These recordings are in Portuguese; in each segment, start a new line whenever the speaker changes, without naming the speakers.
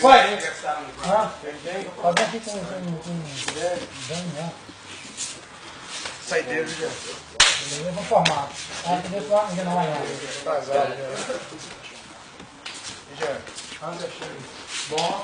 Vai!
Ah, pode aqui com com dano, né?
Saideiro já.
Eu vou formar. Ah, entendeu? Só ainda não vai nada.
Casado já. Já.
Anda cheio. Bom.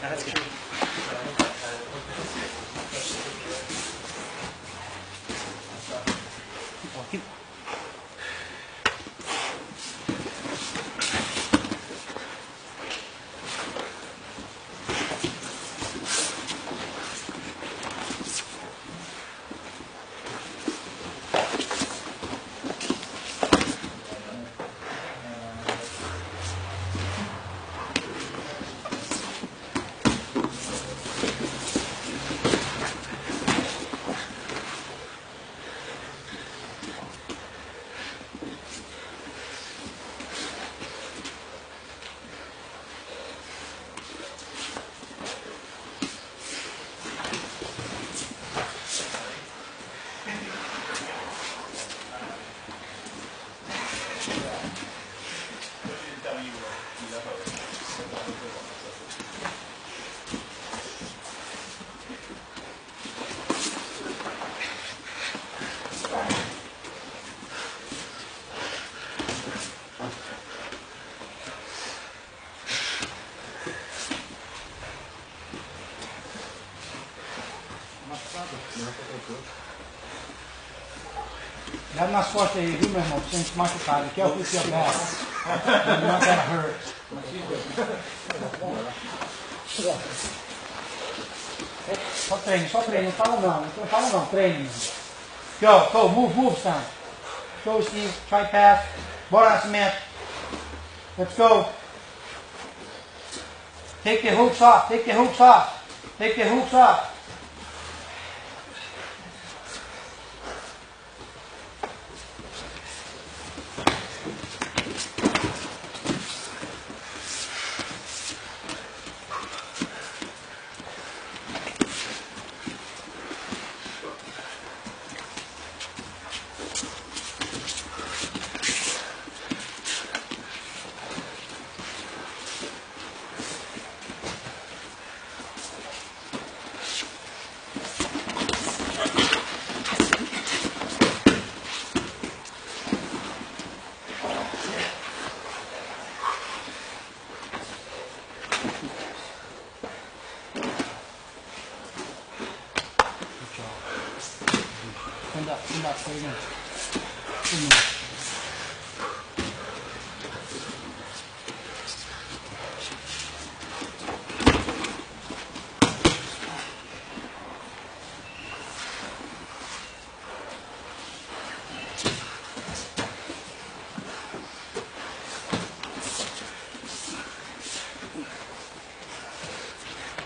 That's true. Dá nas costas aí, viu, meu irmão? Pra se machucar. Aqui é o que eu pego. Not gonna hurt. Só treino, só treino. Não fala não. Não fala não. Treino. Go, go. Move, move, son. Go, Steve. Try pass. Bora na cimento. Let's go. Take the hooks off. Take the hooks off. Take the hooks off. 된다, 된다, 소리는.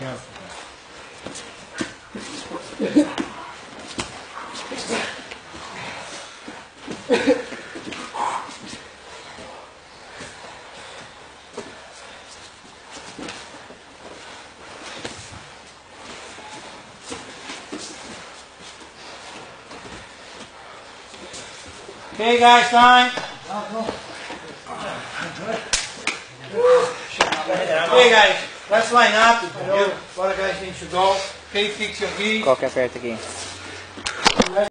Minutes. Okay, guys, time. Okay, guys, Let's line up, entendeu? What guys need to go. Take picture.
Qual que aperta aqui?